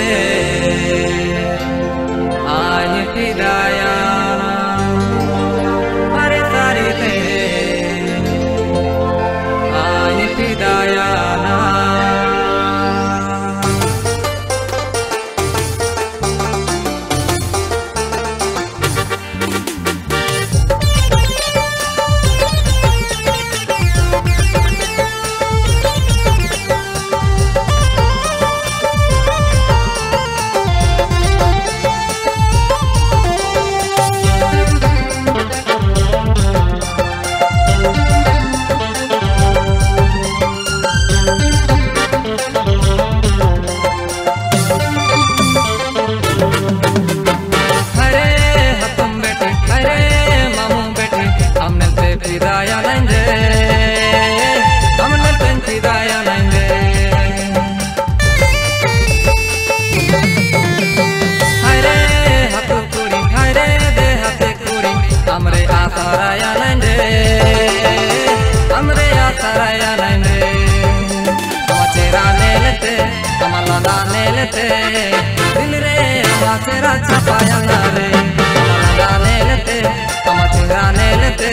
ver. తరయ నండే అమరే ఆ తరయ నండే వాచేరా నేలతే కమలనా నేలతే దిల్ రే వాచేరా చపాయనా రే కమలనా నేలతే కమచేరా నేలతే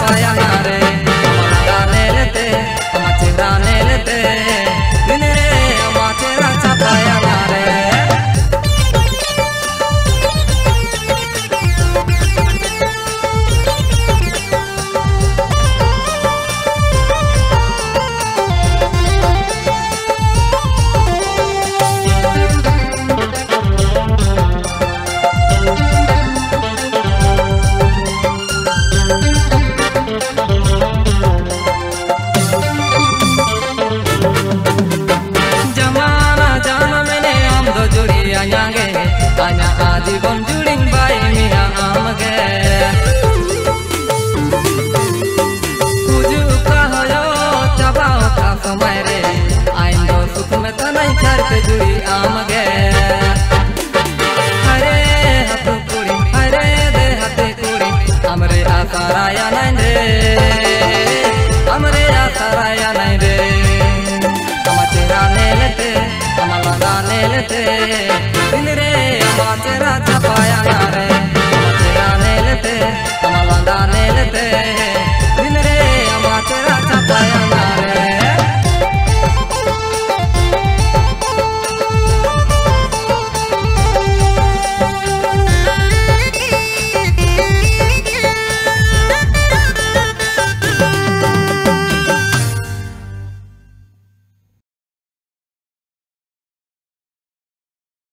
पाया ना रे तुम लेते तुम जाने लेते জীবন জুড়িং বাই মিয়া আমাকে পুজু কাহয় চাবাও তা সময় রে আইন সুখ মে তো নাই খারতে জুড়ি আমাকে হরে হাত কুড়ি হরে দে হাতে কুড়ি আমরে আশা রায়া নাই রে আমরে আশা রায়া নাই রে আমার চেহারা নেলেতে আমার লাগা নেলেতে দিনের